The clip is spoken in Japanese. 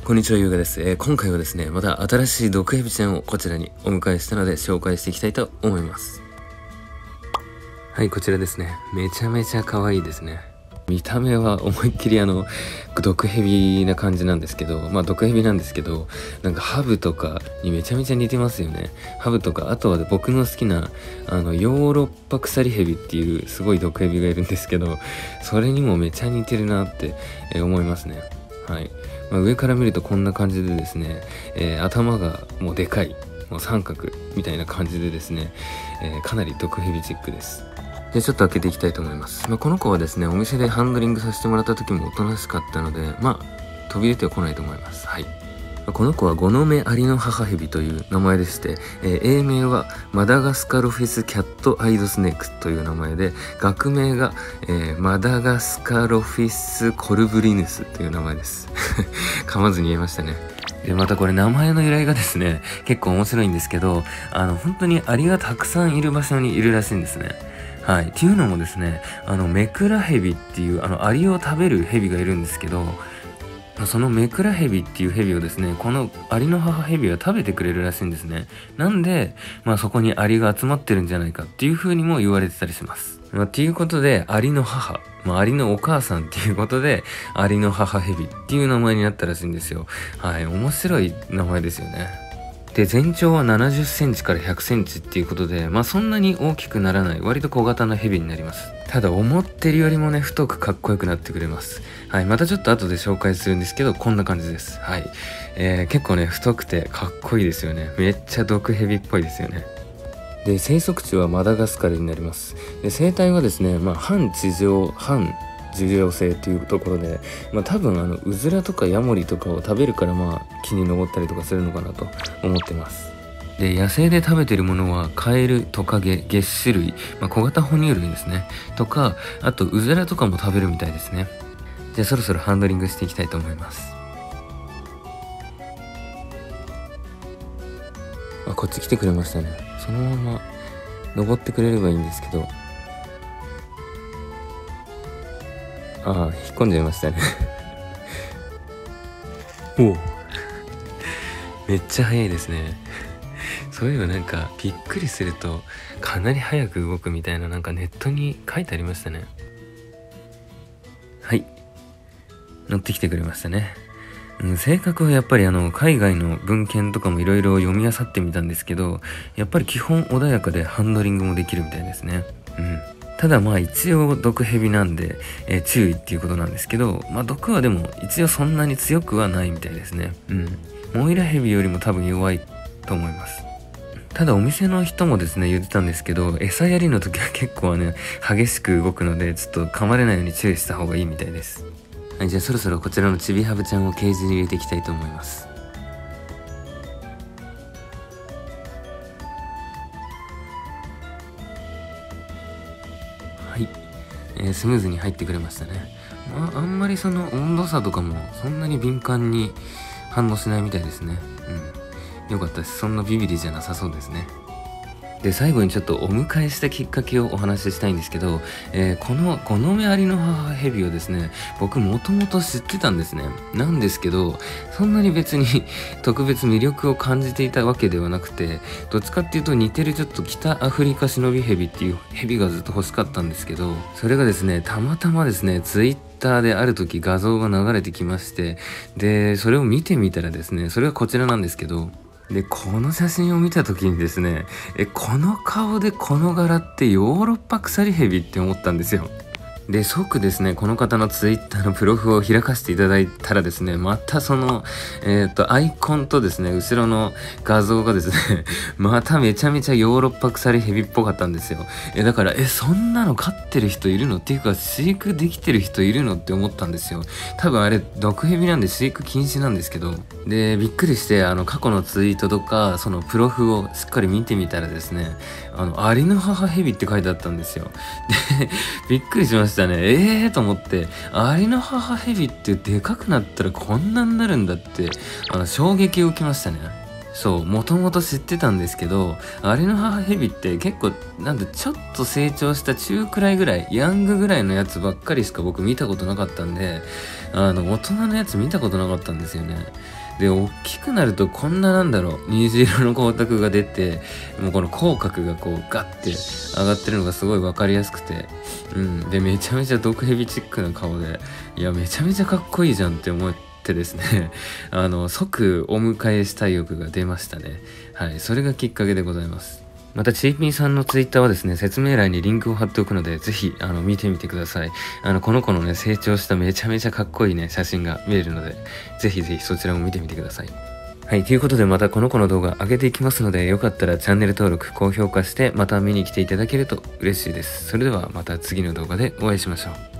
こんにちは、ゆうがです。えー、今回はですね、また新しい毒蛇ちゃんをこちらにお迎えしたので紹介していきたいと思います。はい、こちらですね。めちゃめちゃ可愛いですね。見た目は思いっきりあの、毒蛇な感じなんですけど、まあ毒蛇なんですけど、なんかハブとかにめちゃめちゃ似てますよね。ハブとか、あとは僕の好きな、あの、ヨーロッパ鎖蛇っていうすごい毒蛇がいるんですけど、それにもめちゃ似てるなって、思いますね。はい。まあ、上から見るとこんな感じでですね、えー、頭がもうでかい、もう三角みたいな感じでですね、えー、かなり毒蛇チックです。で、ちょっと開けていきたいと思います。まあ、この子はですね、お店でハンドリングさせてもらった時もおとなしかったので、まあ、飛び出てこないと思います。はい。この子はゴノメアリの母蛇という名前でして、えー、英名はマダガスカロフィスキャットアイドスネークという名前で、学名が、えー、マダガスカロフィスコルブリヌスという名前です。噛まずに言えましたね。で、またこれ名前の由来がですね、結構面白いんですけど、あの、本当にアリがたくさんいる場所にいるらしいんですね。はい。っていうのもですね、あの、メクラヘビっていう、あの、アリを食べるヘビがいるんですけど、そのメクラヘビっていうヘビをですね、このアリの母ヘビは食べてくれるらしいんですね。なんで、まあそこにアリが集まってるんじゃないかっていう風にも言われてたりします。まあ、っていうことで、アリの母、まあ、アリのお母さんっていうことで、アリの母ヘビっていう名前になったらしいんですよ。はい、面白い名前ですよね。で、全長は70センチから100センチっていうことで、まあそんなに大きくならない、割と小型のヘビになります。ただ思ってるよりもね、太くかっこよくなってくれます。はい、またちょっと後で紹介するんですけど、こんな感じです。はい。えー、結構ね、太くてかっこいいですよね。めっちゃ毒ヘビっぽいですよね。で、生息地はマダガスカルになります。で、生態はですね、まあ、半地上、半重要性っていうところで、まあ、多分あのうずらとかヤモリとかを食べるからまあ木に登ったりとかするのかなと思ってます。で野生で食べてるものはカエルトカゲゲッシュ類、まあ、小型哺乳類ですね。とかあとうずらとかも食べるみたいですね。じゃあそろそろハンドリングしていきたいと思います。あこっち来てくれましたね。そのまま登ってくれればいいんですけどああ、引っ込んじゃいましたねおお。めっちゃ速いですね。そういえばなんか、びっくりすると、かなり速く動くみたいな、なんかネットに書いてありましたね。はい。乗ってきてくれましたね。うん、性格はやっぱりあの、海外の文献とかもいろいろ読み漁ってみたんですけど、やっぱり基本穏やかでハンドリングもできるみたいですね。うん。ただまあ一応毒蛇なんで、えー、注意っていうことなんですけど、まあ毒はでも一応そんなに強くはないみたいですね。うん。モイラヘビよりも多分弱いと思います。ただお店の人もですね、言ってたんですけど、餌やりの時は結構はね、激しく動くので、ちょっと噛まれないように注意した方がいいみたいです。はい、じゃあそろそろこちらのチビハブちゃんをケージに入れていきたいと思います。えー、スムーズに入ってくれましたね、まあ、あんまりその温度差とかもそんなに敏感に反応しないみたいですね。うん。よかったです。そんなビビりじゃなさそうですね。で、最後にちょっとお迎えしたきっかけをお話ししたいんですけど、えー、このゴノメアリの母ヘビをですね、僕もともと知ってたんですね。なんですけど、そんなに別に 特別魅力を感じていたわけではなくて、どっちかっていうと似てるちょっと北アフリカシノビヘビっていうヘビがずっと欲しかったんですけど、それがですね、たまたまですね、ツイッターである時画像が流れてきまして、で、それを見てみたらですね、それはこちらなんですけど、で、この写真を見た時にですね、え、この顔でこの柄ってヨーロッパ鎖蛇って思ったんですよ。で、即ですね、この方のツイッターのプロフを開かせていただいたらですね、またその、えっ、ー、と、アイコンとですね、後ろの画像がですね、まためちゃめちゃヨーロッパ鎖ヘビっぽかったんですよ。え、だから、え、そんなの飼ってる人いるの？っていうか、飼育できてる人いるの？って思ったんですよ。多分あれ、毒ヘビなんで飼育禁止なんですけど、で、びっくりして、あの、過去のツイートとか、そのプロフをしっかり見てみたらですね、あの、アリの母ヘビって書いてあったんですよ。で、びっくりしました。したね。ええー、と思って、アリの母ヘビってでかくなったらこんなになるんだって、あの、衝撃を受けましたね。そう、もともと知ってたんですけど、アリの母ヘビって結構、なんでちょっと成長した中くらいぐらい、ヤングぐらいのやつばっかりしか僕見たことなかったんで、あの、大人のやつ見たことなかったんですよね。で、大きくなるとこんななんだろう、虹色の光沢が出て、もうこの口角がこうガッて上がってるのがすごいわかりやすくて、うん。で、めちゃめちゃ毒蛇チックな顔で、いや、めちゃめちゃかっこいいじゃんって思ってですね、あの、即お迎えしたい欲が出ましたね。はい。それがきっかけでございます。また、チーピンさんのツイッターはですね、説明欄にリンクを貼っておくので、ぜひ、あの、見てみてください。あの、この子のね、成長しためちゃめちゃかっこいいね、写真が見えるので、ぜひぜひそちらも見てみてください。はい、ということでまたこの子の動画上げていきますので、よかったらチャンネル登録、高評価して、また見に来ていただけると嬉しいです。それではまた次の動画でお会いしましょう。